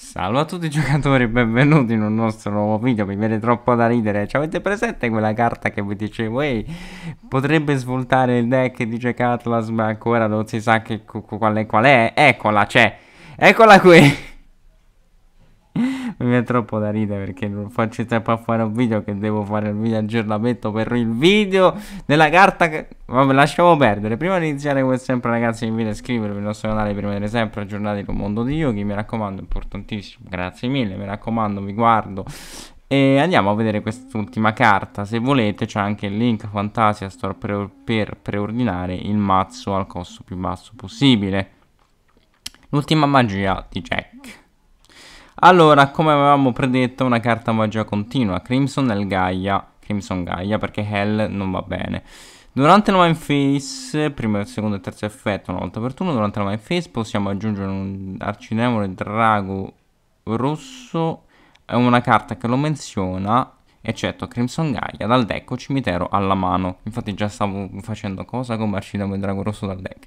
Salve a tutti giocatori, benvenuti in un nostro nuovo video, mi viene troppo da ridere. Ci avete presente quella carta che vi dicevo, ehi, potrebbe svoltare il deck di Catlas ma ancora non si sa che, qual, è, qual è? Eccola, c'è, eccola qui mi viene troppo da ridere perché non faccio tempo a fare un video che devo fare il video aggiornamento per il video della carta che... Vabbè, lasciamo perdere. Prima di iniziare come sempre ragazzi vi invito a iscrivervi al nostro canale per rimanere sempre aggiornati con il mondo di Yugi. Mi raccomando, è importantissimo. Grazie mille, mi raccomando, vi guardo. E andiamo a vedere quest'ultima carta. Se volete c'è anche il link Fantasia Store per, per preordinare il mazzo al costo più basso possibile. L'ultima magia di Jack. Allora, come avevamo predetto, una carta magia continua, Crimson El Gaia, Crimson Gaia, perché Hell non va bene. Durante la main phase, primo, secondo e terzo effetto, una volta per turno, durante la main phase possiamo aggiungere un arcidemone drago rosso è una carta che lo menziona, eccetto Crimson Gaia, dal deck o cimitero alla mano. Infatti già stavo facendo cosa come arcidemone drago rosso dal deck.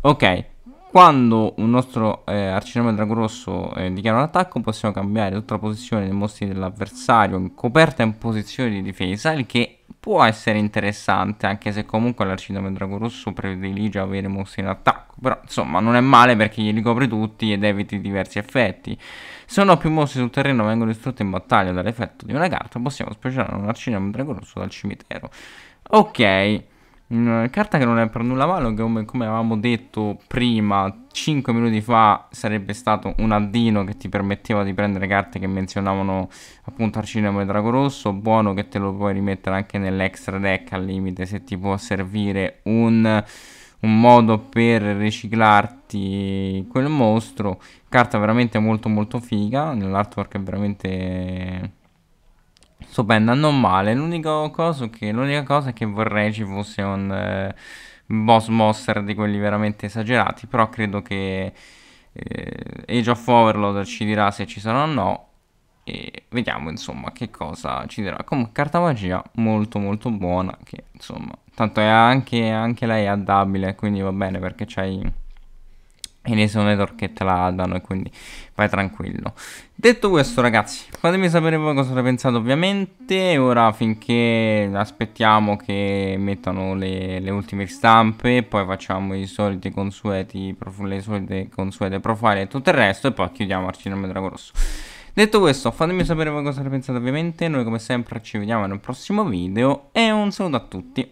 Ok, quando un nostro eh, arcinema drago rosso eh, dichiara un attacco possiamo cambiare tutta la posizione dei mostri dell'avversario in coperta in posizione di difesa, il che può essere interessante anche se comunque l'arcinema drago rosso predilige avere mostri in attacco, però insomma non è male perché glieli copre tutti ed eviti diversi effetti. Se no più mostri sul terreno vengono distrutti in battaglia dall'effetto di una carta possiamo specialare un arcinema drago rosso dal cimitero. Ok. Una carta che non è per nulla male, come, come, avevamo detto prima, 5 minuti fa sarebbe stato un addino che ti permetteva di prendere carte che menzionavano appunto Arcinema e Drago Rosso, buono che te lo puoi rimettere anche nell'extra deck al limite se ti può servire un, un modo per riciclarti quel mostro, carta veramente molto molto figa, nell'artwork è veramente stupenda, non male. L'unica cosa, che, l'unica cosa che vorrei ci fosse un eh, boss monster di quelli veramente esagerati. Però credo che eh, Age of Overload ci dirà se ci sarà o no. E vediamo insomma che cosa ci dirà. Comunque carta magia molto molto buona. Che insomma, tanto è anche, anche lei addabile. Quindi va bene perché c'hai e ne sono editor che te la danno e quindi vai tranquillo. Detto questo ragazzi fatemi sapere voi cosa ne pensate ovviamente. Ora finché aspettiamo che mettano le, le ultime stampe poi facciamo i soliti consueti le solite consuete profile e tutto il resto e poi chiudiamo Arcinome Drago Rosso. Detto questo fatemi sapere voi cosa ne pensate ovviamente. Noi come sempre ci vediamo nel prossimo video e un saluto a tutti